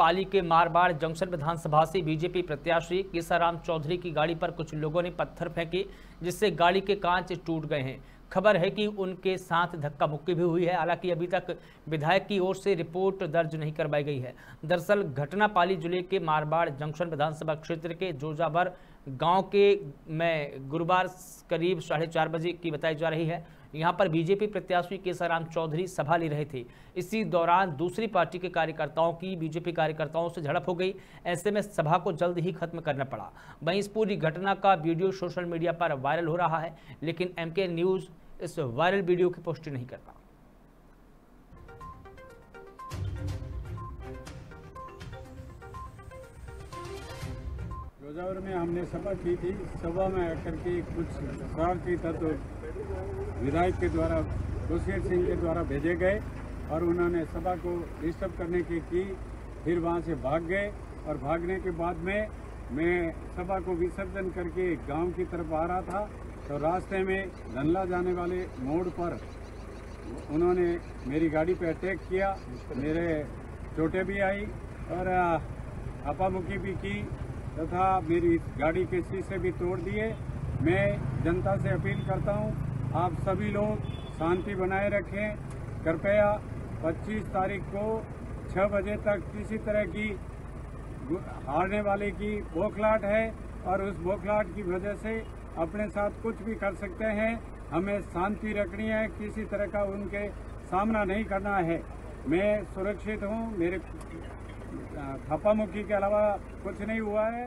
पाली के मारबाड़ जंक्शन विधानसभा से बीजेपी प्रत्याशी केसाराम चौधरी की गाड़ी पर कुछ लोगों ने पत्थर फेंके, जिससे गाड़ी के कांच टूट गए हैं। खबर है कि उनके साथ धक्का मुक्की भी हुई है, हालाँकि अभी तक विधायक की ओर से रिपोर्ट दर्ज नहीं करवाई गई है। दरअसल, घटना पाली ज़िले के मारबाड़ जंक्शन विधानसभा क्षेत्र के जोजाबर गाँव के, में गुरुवार करीब साढ़े चार बजे की बताई जा रही है। यहाँ पर बीजेपी प्रत्याशी केसाराम चौधरी सभा ले रहे थे। इसी दौरान दूसरी पार्टी के कार्यकर्ताओं की बीजेपी कार्यकर्ताओं से झड़प हो गई। ऐसे में सभा को जल्द ही खत्म करना पड़ा। वहीं इस पूरी घटना का वीडियो सोशल मीडिया पर वायरल हो रहा है, लेकिन एमके न्यूज़ इस वायरल वीडियो की पुष्टि नहीं करता गोजावर में हमने सभा की थी। सभा में आकर के कुछ शरारती तत्व विधायक के द्वारा खुशवीर सिंह के द्वारा भेजे गए और उन्होंने सभा को डिस्टर्ब करने की की, फिर वहाँ से भाग गए। और भागने के बाद में, मैं सभा को विसर्जन करके गाँव की तरफ़ आ रहा था। तो रास्ते में धनला जाने वाले मोड़ पर उन्होंने मेरी गाड़ी पे अटैक किया। मेरे चोटें भी आई और अपामुखी भी की तथा मेरी गाड़ी के शीशे भी तोड़ दिए। मैं जनता से अपील करता हूँ आप सभी लोग शांति बनाए रखें। कृपया 25 तारीख को 6 बजे तक किसी तरह की हारने वाले की बोखलाट है और उस बोखलाट की वजह से अपने साथ कुछ भी कर सकते हैं। हमें शांति रखनी है, किसी तरह का उनके सामना नहीं करना है। मैं सुरक्षित हूँ, मेरे थप्पा मुक्की के अलावा कुछ नहीं हुआ है।